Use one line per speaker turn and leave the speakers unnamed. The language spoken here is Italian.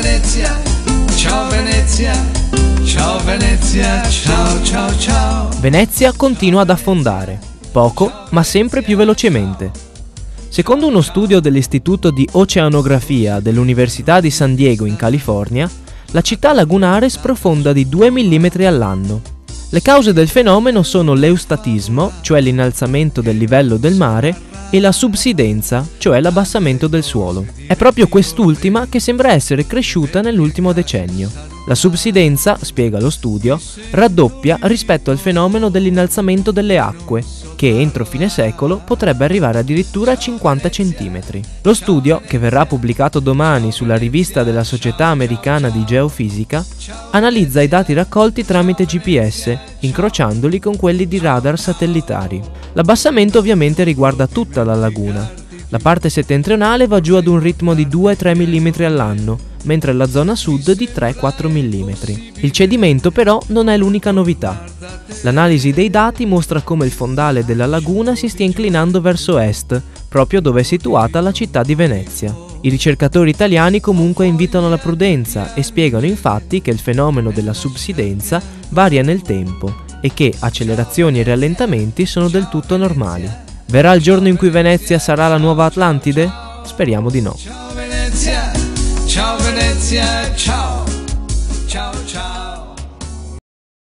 Venezia, ciao Venezia, ciao Venezia, ciao ciao ciao.
Venezia continua ad affondare, poco ma sempre più velocemente. Secondo uno studio dell'Istituto di Oceanografia dell'Università di San Diego in California, la città lagunare sprofonda di 2 mm all'anno. Le cause del fenomeno sono l'eustatismo, cioè l'innalzamento del livello del mare, e la subsidenza, cioè l'abbassamento del suolo. È proprio quest'ultima che sembra essere cresciuta nell'ultimo decennio. La subsidenza, spiega lo studio, raddoppia rispetto al fenomeno dell'innalzamento delle acque, che entro fine secolo potrebbe arrivare addirittura a 50 cm. Lo studio, che verrà pubblicato domani sulla rivista della Società Americana di Geofisica, analizza i dati raccolti tramite GPS, incrociandoli con quelli di radar satellitari. L'abbassamento ovviamente riguarda tutta la laguna. La parte settentrionale va giù ad un ritmo di 2-3 mm all'anno, mentre la zona sud di 3-4 mm. Il cedimento però non è l'unica novità. L'analisi dei dati mostra come il fondale della laguna si stia inclinando verso est, proprio dove è situata la città di Venezia. I ricercatori italiani comunque invitano alla prudenza e spiegano infatti che il fenomeno della subsidenza varia nel tempo e che accelerazioni e rallentamenti sono del tutto normali. Verrà il giorno in cui Venezia sarà la nuova Atlantide? Speriamo di no.
Ciao Venezia, ciao Venezia, ciao.